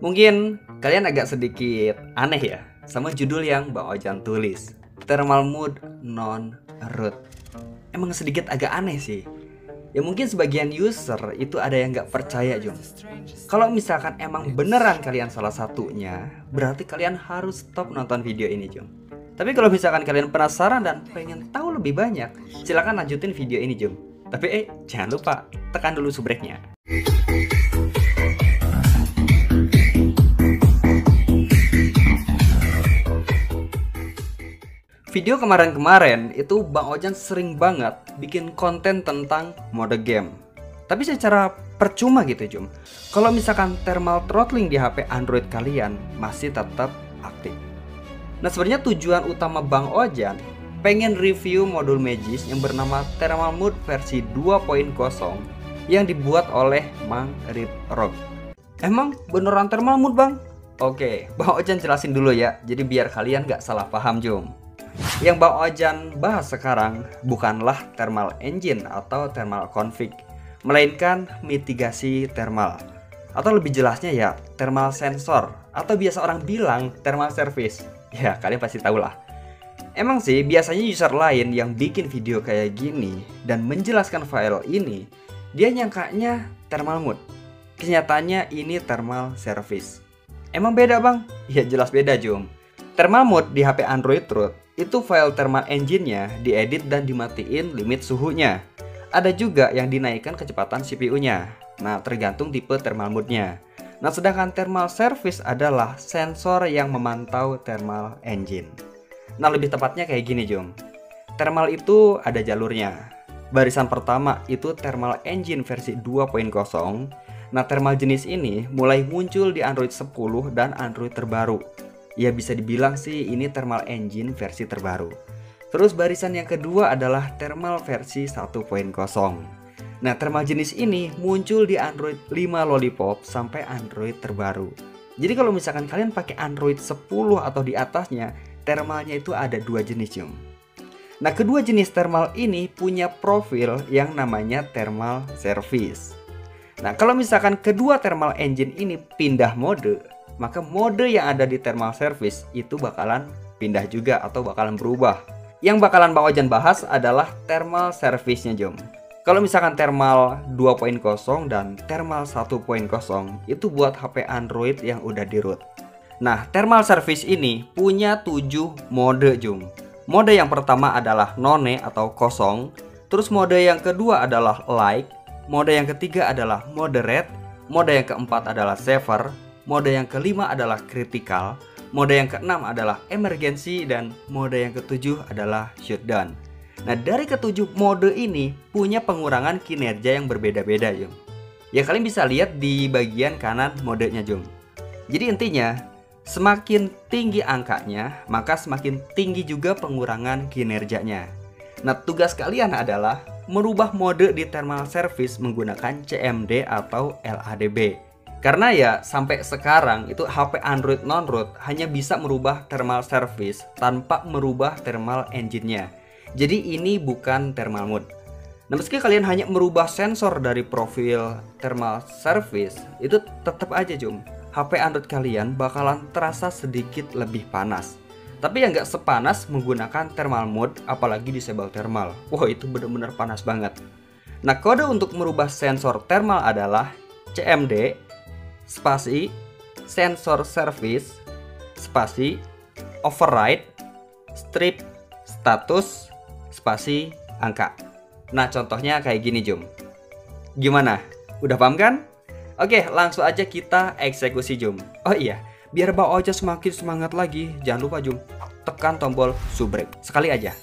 Mungkin kalian agak sedikit aneh ya sama judul yang Bang Ojan tulis. Thermal mode non root. Emang sedikit agak aneh sih. Ya mungkin sebagian user itu ada yang nggak percaya Jum. Kalau misalkan emang beneran kalian salah satunya, berarti kalian harus stop nonton video ini Jum. Tapi kalau misalkan kalian penasaran dan pengen tahu lebih banyak, silahkan lanjutin video ini Jum. Tapi eh jangan lupa tekan dulu subreknya. Video kemarin-kemarin itu Bang Ojan sering banget bikin konten tentang mode game. Tapi secara percuma gitu Jum. Kalau misalkan thermal throttling di HP Android kalian masih tetap aktif. Nah sebenarnya tujuan utama Bang Ojan pengen review modul Magis yang bernama Thermal Mode versi 2.0 yang dibuat oleh Mang Rip Rock. Emang beneran thermal mode bang? Oke, Bang Ojan jelasin dulu ya, jadi biar kalian gak salah paham Jum. Yang Bang Ojan bahas sekarang bukanlah thermal engine atau thermal config, melainkan mitigasi thermal. Atau lebih jelasnya ya, thermal sensor atau biasa orang bilang thermal service. Ya, kalian pasti tahu lah. Emang sih biasanya user lain yang bikin video kayak gini dan menjelaskan file ini, dia nyangkanya thermal mode. Kenyataannya ini thermal service. Emang beda bang? Ya jelas beda Jum. Thermal mode di HP Android root itu file thermal engine-nya diedit dan dimatiin limit suhunya. Ada juga yang dinaikkan kecepatan CPU-nya. Nah, tergantung tipe thermal mode-nya. Nah, sedangkan thermal service adalah sensor yang memantau thermal engine. Nah, lebih tepatnya kayak gini, Jom. Thermal itu ada jalurnya. Barisan pertama itu thermal engine versi 2.0. Nah, thermal jenis ini mulai muncul di Android 10 dan Android terbaru ya bisa dibilang sih ini thermal engine versi terbaru. Terus barisan yang kedua adalah thermal versi 1.0. Nah, thermal jenis ini muncul di Android 5 Lollipop sampai Android terbaru. Jadi kalau misalkan kalian pakai Android 10 atau di atasnya, thermalnya itu ada dua jenis Jum. Nah, kedua jenis thermal ini punya profil yang namanya thermal service. Nah, kalau misalkan kedua thermal engine ini pindah mode, maka mode yang ada di thermal service itu bakalan pindah juga atau bakalan berubah. Yang bakalan Bang Ojan bahas adalah thermal service-nya Jom. Kalau misalkan thermal 2.0 dan thermal 1.0 itu buat HP Android yang udah di root. Nah, thermal service ini punya 7 mode Jom. Mode yang pertama adalah none atau kosong, terus mode yang kedua adalah light, mode yang ketiga adalah moderate, mode yang keempat adalah saver, Mode yang kelima adalah critical, mode yang keenam adalah emergency, dan mode yang ketujuh adalah shutdown. Nah dari ketujuh mode ini punya pengurangan kinerja yang berbeda-beda Jung. Ya kalian bisa lihat di bagian kanan modenya Jung. Jadi intinya semakin tinggi angkanya maka semakin tinggi juga pengurangan kinerjanya. Nah tugas kalian adalah merubah mode di thermal service menggunakan CMD atau LADB. Karena ya sampai sekarang itu HP Android non-root hanya bisa merubah thermal service tanpa merubah thermal engine-nya. Jadi ini bukan thermal mode. Nah meski kalian hanya merubah sensor dari profil thermal service, itu tetap aja Jum. HP Android kalian bakalan terasa sedikit lebih panas. Tapi yang nggak sepanas menggunakan thermal mode apalagi disable thermal. Wah itu benar-benar panas banget. Nah kode untuk merubah sensor thermal adalah CMD spasi sensor service spasi override strip status spasi angka. Nah, contohnya kayak gini, Jum. Gimana? Udah paham kan? Oke, langsung aja kita eksekusi, Jum. Oh iya, biar Bang Ojo semakin semangat lagi, jangan lupa, Jum, tekan tombol subrek sekali aja.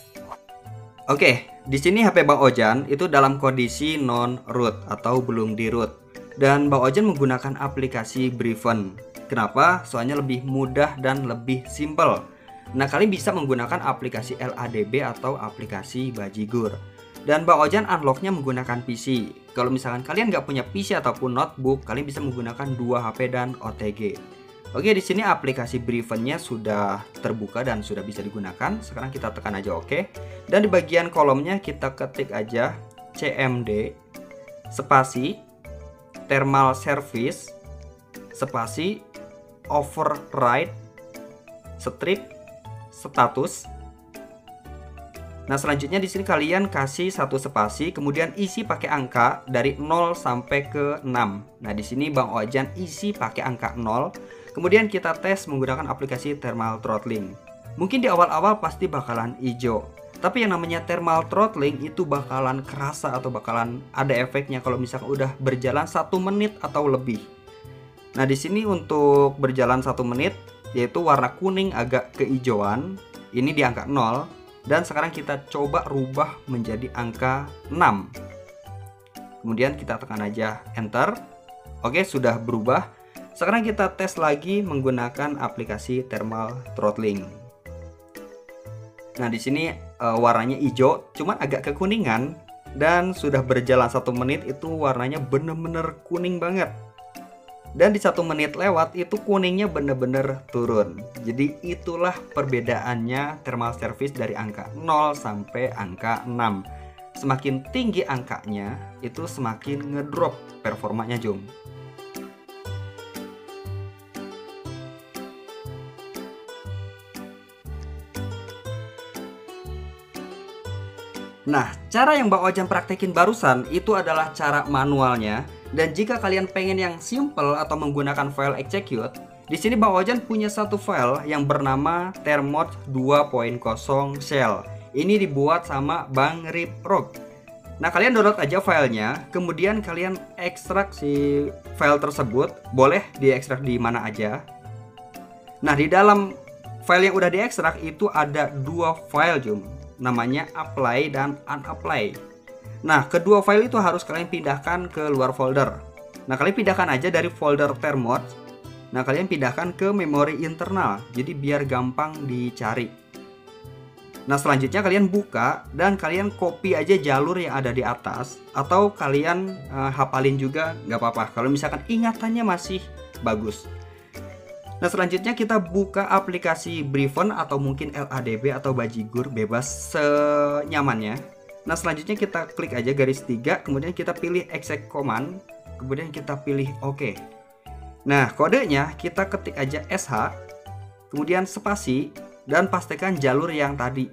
Oke, di sini HP Bang Ojan itu dalam kondisi non root atau belum di root. Dan Bang Ojan menggunakan aplikasi Briven. Kenapa? Soalnya lebih mudah dan lebih simple. Nah, kalian bisa menggunakan aplikasi LADB atau aplikasi Bajigur. Dan Bang Ojan unlocknya menggunakan PC. Kalau misalkan kalian nggak punya PC ataupun notebook, kalian bisa menggunakan dua HP dan OTG. Oke, di sini aplikasi Brivennya sudah terbuka dan sudah bisa digunakan. Sekarang kita tekan aja oke. Dan di bagian kolomnya kita ketik aja CMD spasi thermal service spasi override strip status Nah, selanjutnya di sini kalian kasih satu spasi, kemudian isi pakai angka dari 0 sampai ke 6. Nah, di sini Bang Ojan isi pakai angka 0. Kemudian kita tes menggunakan aplikasi thermal throttling. Mungkin di awal-awal pasti bakalan hijau. Tapi yang namanya thermal throttling itu bakalan kerasa atau bakalan ada efeknya kalau misalkan udah berjalan satu menit atau lebih. Nah, di sini untuk berjalan satu menit yaitu warna kuning agak kehijauan. Ini di angka 0 dan sekarang kita coba rubah menjadi angka 6 kemudian kita tekan aja enter oke sudah berubah sekarang kita tes lagi menggunakan aplikasi thermal throttling nah di sini uh, warnanya hijau cuman agak kekuningan. Dan sudah berjalan satu menit itu warnanya bener-bener kuning banget. Dan di satu menit lewat itu kuningnya bener-bener turun. Jadi itulah perbedaannya thermal service dari angka 0 sampai angka 6 semakin tinggi angkanya itu semakin ngedrop performanya Jum Nah, cara yang Mbak Ojan praktekin barusan itu adalah cara manualnya dan jika kalian pengen yang simple atau menggunakan file execute, di sini Bang Ojan punya satu file yang bernama termod 2.0 shell. Ini dibuat sama Bang Rip Rock. Nah, kalian download aja filenya, kemudian kalian ekstrak si file tersebut, boleh diekstrak di mana aja. Nah, di dalam file yang udah diekstrak itu ada dua file Jum, namanya apply dan unapply. Nah, kedua file itu harus kalian pindahkan ke luar folder. Nah, kalian pindahkan aja dari folder termod. Nah, kalian pindahkan ke memori internal. Jadi biar gampang dicari. Nah, selanjutnya kalian buka dan kalian copy aja jalur yang ada di atas atau kalian uh, hafalin juga nggak apa-apa. Kalau misalkan ingatannya masih bagus. Nah selanjutnya kita buka aplikasi Briefon atau mungkin LADB atau Bajigur bebas senyamannya Nah selanjutnya kita klik aja garis tiga, kemudian kita pilih exec command, kemudian kita pilih OK. Nah kodenya kita ketik aja SH, kemudian spasi, dan pastikan jalur yang tadi.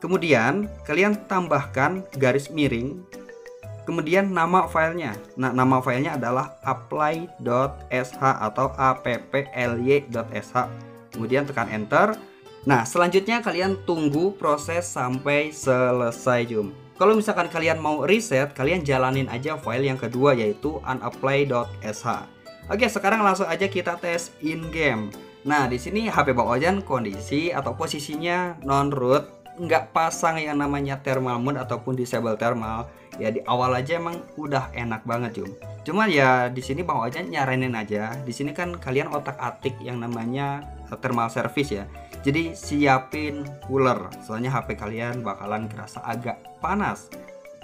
Kemudian kalian tambahkan garis miring, kemudian nama filenya. Nah nama filenya adalah apply.sh atau apply.sh. Kemudian tekan enter Nah, selanjutnya kalian tunggu proses sampai selesai Jum. Kalau misalkan kalian mau reset, kalian jalanin aja file yang kedua yaitu unapply.sh. Oke, sekarang langsung aja kita tes in game. Nah, di sini HP Bang Ojan kondisi atau posisinya non root, nggak pasang yang namanya thermal mode ataupun disable thermal. Ya di awal aja emang udah enak banget, Jum. Cuman ya di sini Bang Ojan nyaranin aja. Di sini kan kalian otak-atik yang namanya thermal service ya jadi siapin cooler, soalnya HP kalian bakalan kerasa agak panas.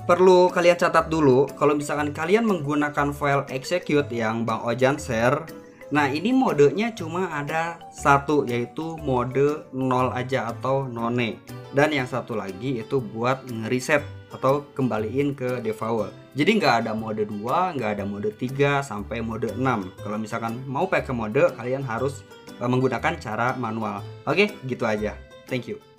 Perlu kalian catat dulu, kalau misalkan kalian menggunakan file execute yang Bang Ojan share, nah ini modenya cuma ada satu, yaitu mode 0 aja atau none. Dan yang satu lagi itu buat ngereset atau kembaliin ke default. Jadi nggak ada mode 2, nggak ada mode 3 sampai mode 6. Kalau misalkan mau pakai mode, kalian harus menggunakan cara manual. Oke, gitu aja. Thank you.